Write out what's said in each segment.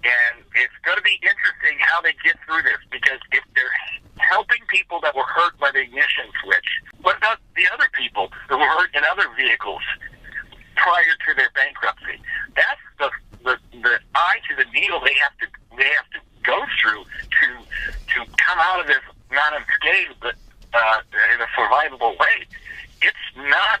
And it's going to be interesting how they get through this because if they're helping people that were hurt by the ignition switch, what about the other people that were hurt in other vehicles prior to their bankruptcy? That's the the, the eye to the needle they have to they have to go through to to come out of this not unscathed but uh, in a survivable way. It's not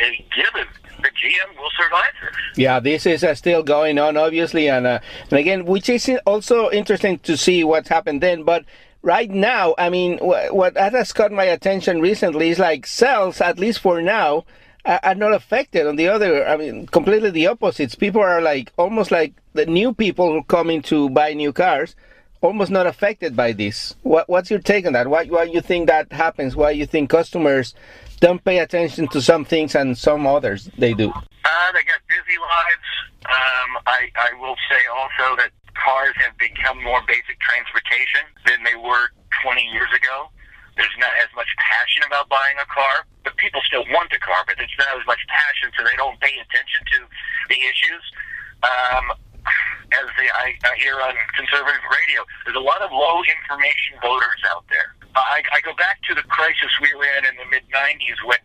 a given that GM will survive. Yeah, this is uh, still going on, obviously, and uh, and again, which is also interesting to see what happened then. But right now, I mean, wh- what has caught my attention recently is like sales, at least for now, are, not affected. On the other, I mean, completely the opposites. People are like almost like the new people who coming to buy new cars. Almost not affected by this. What, what's your take on that? Why, why you think that happens? Why you think customers don't pay attention to some things and some others they do? Uh, they got busy lives. Um, I, I will say also that cars have become more basic transportation than they were 20 years ago. There's not as much passion about buying a car, but people still want a car, but there's not as much passion, so they don't pay attention to the issues. Um, as the, I, I hear on conservative radio, there's a lot of low information voters out there. I, I go back to the crisis we were in in the mid 90s when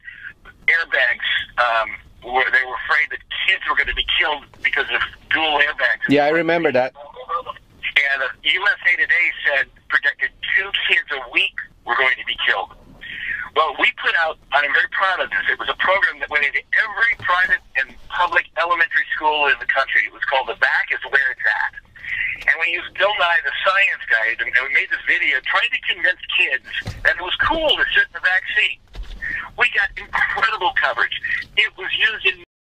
airbags um, were they were afraid that kids were going to be killed because of dual airbags. Yeah, I remember that. And uh, USA Today said projected two kids a week were going to be killed. Well, we put out, and I'm very proud of this, it was a program that went into every private and public elementary school in the country. It was called The Back is Where It's At. And we used Bill Nye, the science guy, and we made this video trying to convince kids we got incredible coverage. It was used in